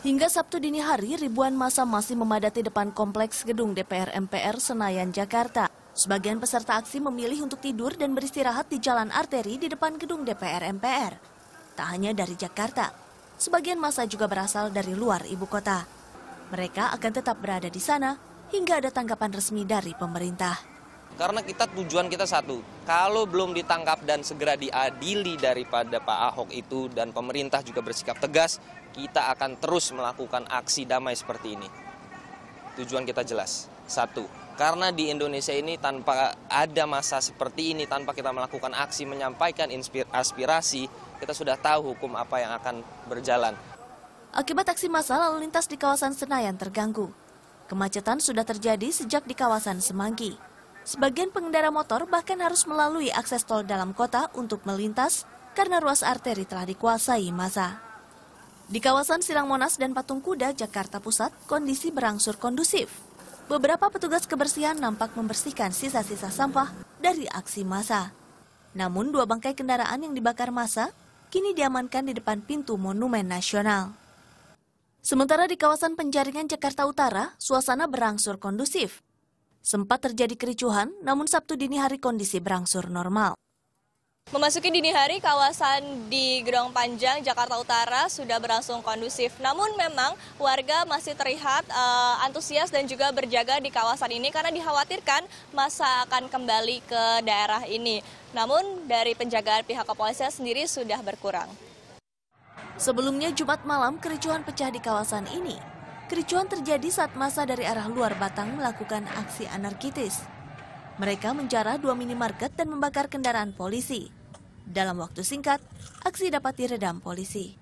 Hingga Sabtu dini hari, ribuan masa masih memadati depan kompleks gedung DPR MPR Senayan, Jakarta. Sebagian peserta aksi memilih untuk tidur dan beristirahat di jalan arteri di depan gedung DPR MPR. Tak hanya dari Jakarta, sebagian masa juga berasal dari luar ibu kota. Mereka akan tetap berada di sana hingga ada tanggapan resmi dari pemerintah. Karena kita tujuan kita satu, kalau belum ditangkap dan segera diadili daripada Pak Ahok itu dan pemerintah juga bersikap tegas, kita akan terus melakukan aksi damai seperti ini. Tujuan kita jelas, satu, karena di Indonesia ini tanpa ada masa seperti ini, tanpa kita melakukan aksi menyampaikan aspirasi, kita sudah tahu hukum apa yang akan berjalan. Akibat aksi massa lalu lintas di kawasan Senayan terganggu. Kemacetan sudah terjadi sejak di kawasan Semanggi. Sebagian pengendara motor bahkan harus melalui akses tol dalam kota untuk melintas karena ruas arteri telah dikuasai masa. Di kawasan Silang Monas dan Patung Kuda, Jakarta Pusat, kondisi berangsur kondusif. Beberapa petugas kebersihan nampak membersihkan sisa-sisa sampah dari aksi massa. Namun dua bangkai kendaraan yang dibakar massa kini diamankan di depan pintu Monumen Nasional. Sementara di kawasan penjaringan Jakarta Utara, suasana berangsur kondusif Sempat terjadi kericuhan, namun Sabtu dini hari kondisi berangsur normal. Memasuki dini hari, kawasan di Gedong Panjang, Jakarta Utara sudah berlangsung kondusif. Namun memang warga masih terlihat uh, antusias dan juga berjaga di kawasan ini karena dikhawatirkan masa akan kembali ke daerah ini. Namun dari penjagaan pihak kepolisian sendiri sudah berkurang. Sebelumnya Jumat malam kericuhan pecah di kawasan ini Kericuan terjadi saat masa dari arah luar Batang melakukan aksi anarkitis. Mereka menjarah dua minimarket dan membakar kendaraan polisi. Dalam waktu singkat, aksi dapat diredam polisi.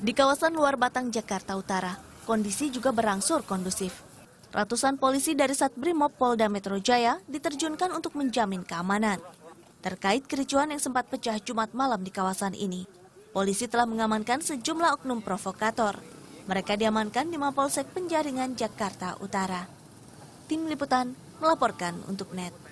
Di kawasan luar Batang, Jakarta Utara, kondisi juga berangsur kondusif. Ratusan polisi dari Satbrimob Polda Metro Jaya diterjunkan untuk menjamin keamanan. Terkait kericuan yang sempat pecah Jumat malam di kawasan ini, polisi telah mengamankan sejumlah oknum provokator. Mereka diamankan di Mapolsek Penjaringan, Jakarta Utara. Tim Liputan melaporkan untuk NET.